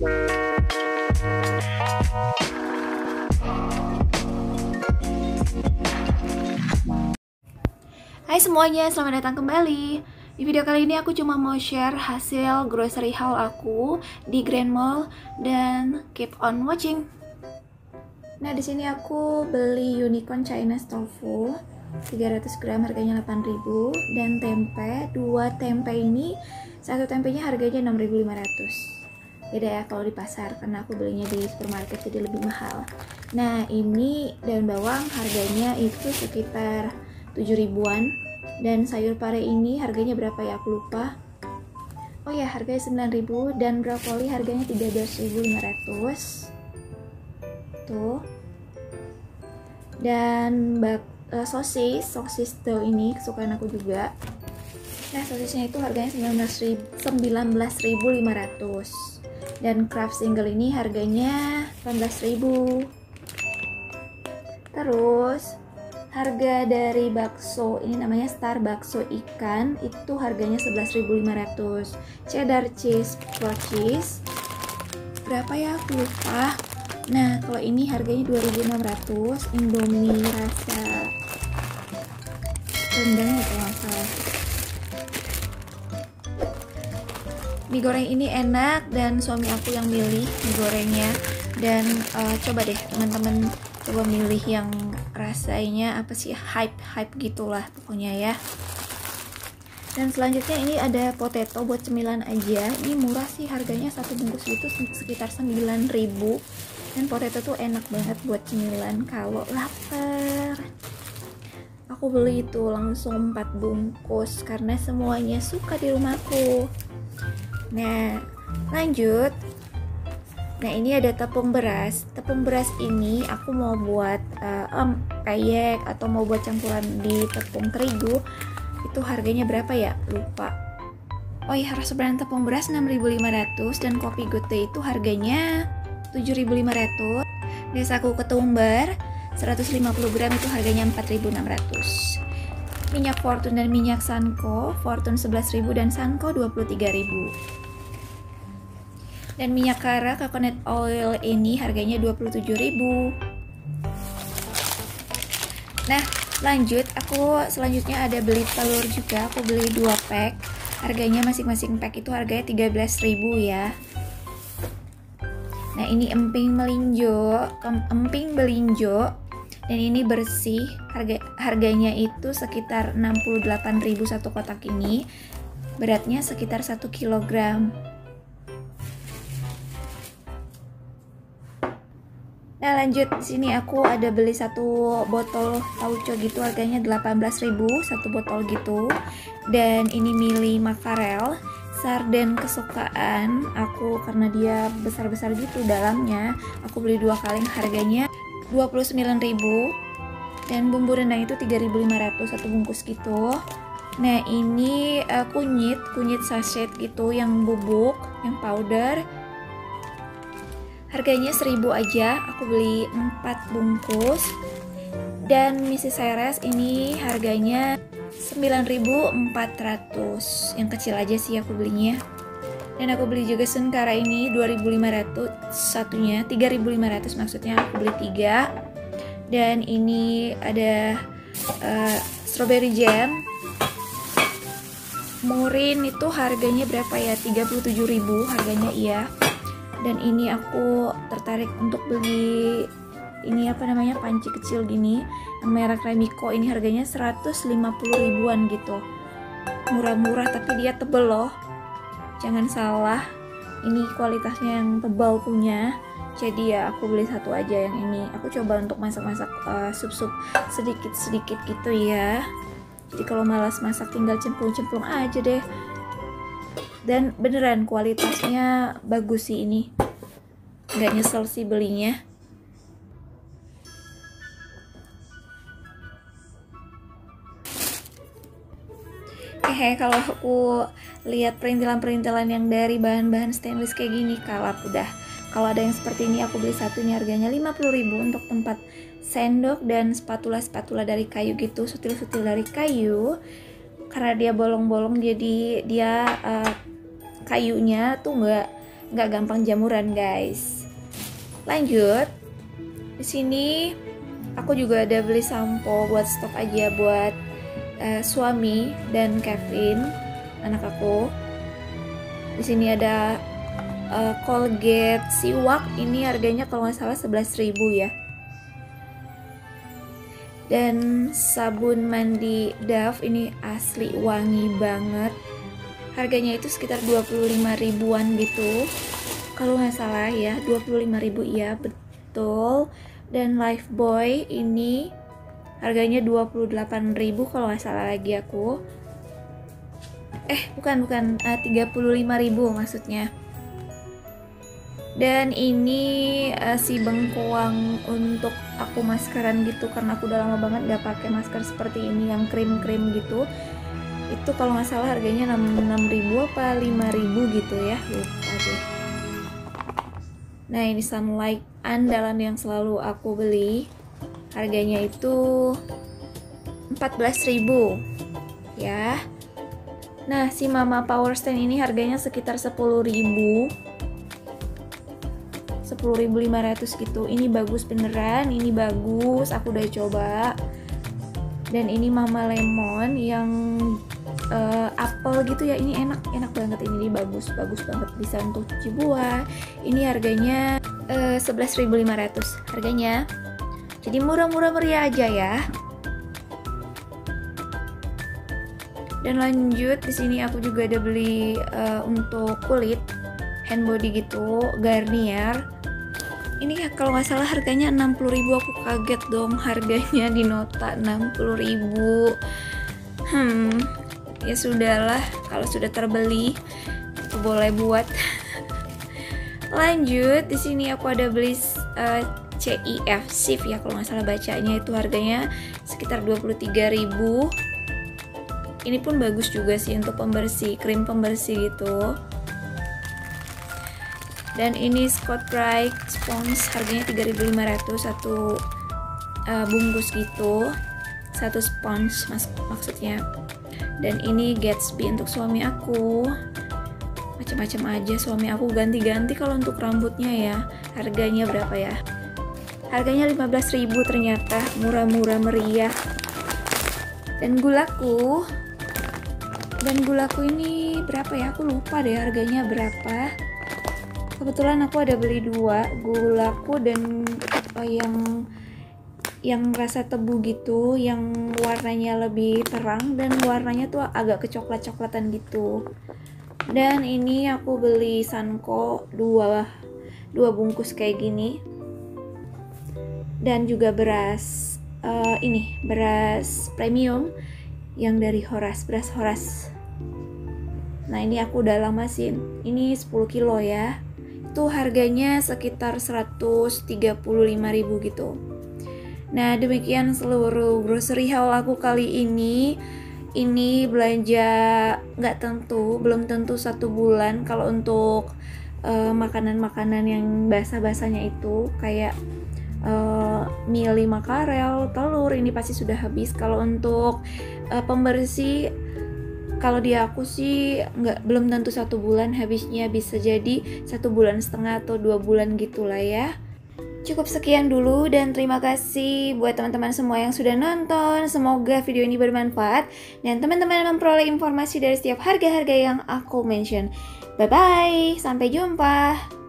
Hai semuanya, selamat datang kembali. Di video kali ini aku cuma mau share hasil grocery haul aku di Grand Mall dan keep on watching. Nah, di sini aku beli unicorn Chinese tofu 300 gram harganya 8.000 dan tempe, dua tempe ini satu tempenya harganya 6.500 beda ya kalau di pasar karena aku belinya di supermarket jadi lebih mahal. Nah ini daun bawang harganya itu sekitar 7 ribuan. Dan sayur pare ini harganya berapa ya? Aku lupa. Oh ya harganya 9000 dan brokoli harganya 13500 tuh. Dan bak uh, sosis sosis tuh ini kesukaan aku juga. Nah sosisnya itu harganya 19.500 dan craft single ini harganya 18.000 terus harga dari bakso ini namanya star bakso ikan itu harganya 11.500 cheddar cheese pro cheese. Berapa ya? Aku lupa. Nah kalau ini harganya 2.600 indomie rasa rendang ya kalau mie goreng ini enak dan suami aku yang milih mie gorengnya. Dan uh, coba deh teman-teman coba milih yang rasanya apa sih hype hype gitulah pokoknya ya. Dan selanjutnya ini ada potato buat cemilan aja. Ini murah sih harganya satu bungkus itu sekitar 9000 dan potato tuh enak banget buat cemilan kalau lapar. Aku beli itu langsung 4 bungkus karena semuanya suka di rumahku nah lanjut Nah ini ada tepung beras. Tepung beras ini aku mau buat uh, um, peyek atau mau buat campuran di tepung terigu. Itu harganya berapa ya? Lupa. Oh iya harus brand tepung beras 6.500 dan kopi gote itu harganya 7.500. Desaku ketumbar 150 gram itu harganya 4.600. Minyak Fortune dan minyak Sanko, Fortune 11.000 dan Sanko 23.000 dan minyak kara coconut oil ini harganya 27.000 nah lanjut aku selanjutnya ada beli telur juga. Aku beli 2 pack. Harganya masing-masing pack itu harganya 13.000 ya. Nah ini emping melinjo emping belinjo dan ini bersih. Harga harganya itu sekitar 68.000 satu kotak ini. Beratnya sekitar 1 kilogram. Nah lanjut. Sini aku ada beli satu botol tauco gitu. Harganya 18.000 satu botol gitu. Dan ini mili makarel sarden kesukaan. Aku karena dia besar-besar gitu dalamnya. Aku beli dua kaleng harganya 29.000 dan bumbu rendang itu 3.500 satu bungkus gitu. Nah ini uh, kunyit kunyit sachet gitu yang bubuk yang powder. Harganya 1000 aja aku beli 4 bungkus. Dan misi seres ini harganya 9400 yang kecil aja sih aku belinya dan aku beli juga senkara ini 2500 satunya 3500 maksudnya aku beli 3 dan ini ada uh, strawberry jam. Morin itu harganya berapa ya? 37.000 harganya iya. Dan ini aku tertarik untuk beli ini apa namanya panci kecil gini yang merek Remiko. Ini harganya 150 ribuan gitu. Murah-murah tapi dia tebel loh jangan salah ini kualitasnya yang tebal punya. Jadi ya aku beli satu aja yang ini. Aku coba untuk masak-masak uh, sup-sup sedikit-sedikit gitu ya. Jadi kalau malas masak tinggal cemplung-cemplung aja deh. Dan beneran kualitasnya bagus sih ini. Nggak nyesel sih belinya Hehe, kalau aku lihat perintilan-perintilan yang dari bahan-bahan stainless kayak gini kalap udah. Kalau ada yang seperti ini aku beli satu ini harganya 50.000 untuk tempat sendok dan spatula-spatula dari kayu gitu sutil-sutil dari kayu. Karena dia bolong-bolong jadi dia uh, kayunya tuh nggak nggak gampang jamuran guys. Lanjut. Di sini aku juga ada beli sampo buat stok aja buat uh, suami dan Kevin anak aku. Di sini ada uh, Colgate siwak. Ini harganya kalau nggak salah 11.000 ya. Dan sabun mandi Dove ini asli wangi banget. Harganya itu sekitar 25 ribuan gitu. Kalau nggak salah ya 25 ribu iya betul. Dan Lifebuoy ini harganya 28 ribu kalau nggak salah lagi aku. Eh bukan bukan. Uh, 35 ribu maksudnya. Dan ini uh, si bengkoang untuk aku maskeran gitu karena aku udah lama banget gak pakai masker seperti ini yang krim-krim gitu. Itu kalau nggak salah harganya 6.000 apa 5.000 gitu ya. Lupa deh. Nah ini sunlight andalan yang selalu aku beli harganya itu 14.000 ya. Nah si mama power stand ini harganya sekitar 10.000 10.500 gitu. Ini bagus beneran ini bagus aku udah coba. Dan ini mama lemon yang uh, apel gitu ya. Ini enak enak banget ini, bagus bagus banget. Bisa untuk buah ini harganya uh, eh, 11.500 harganya jadi murah-murah meriah aja ya. Dan lanjut di sini aku juga ada beli uh, untuk kulit hand body gitu Garnier. Ini kalau nggak salah harganya 60.000 aku kaget dong harganya di nota 60.000 hmm ya sudahlah kalau sudah terbeli aku boleh buat. Lanjut di sini aku ada beli uh, CIF SIF ya kalau nggak salah bacanya itu harganya sekitar 23.000 ini pun bagus juga sih untuk pembersih krim pembersih gitu. Dan ini Scott Bright Sponge harganya 3500 satu uh, bungkus gitu. Satu sponge mas maksudnya. Dan ini Gatsby untuk suami aku. Macam-macam aja suami aku ganti-ganti kalau untuk rambutnya ya. Harganya berapa ya harganya 15.000 ternyata. Murah-murah meriah. Dan gulaku dan gulaku ini berapa ya? Aku lupa deh harganya berapa. Kebetulan aku ada beli dua gulaku dan uh, yang yang rasa tebu gitu yang warnanya lebih terang dan warnanya tuh agak kecoklat-coklatan gitu. Dan ini aku beli Sanko dua dua bungkus kayak gini dan juga beras uh, ini beras premium yang dari Horas beras Horas nah ini aku udah lama sih ini 10 kilo ya itu harganya sekitar 135.000 gitu. Nah, demikian seluruh grocery haul aku kali ini. Ini belanja nggak tentu, belum tentu satu bulan. Kalau untuk eh, makanan-makanan yang basah-basahnya itu kayak uh, mie 5 karel, telur ini pasti sudah habis. Kalau untuk uh, pembersih kalau di aku sih nggak belum tentu satu bulan habisnya bisa jadi satu bulan setengah atau dua bulan gitulah ya Cukup sekian dulu dan terima kasih buat teman-teman semua yang sudah nonton. Semoga video ini bermanfaat dan teman-teman memperoleh informasi dari setiap harga-harga yang aku mention. Bye bye, sampai jumpa.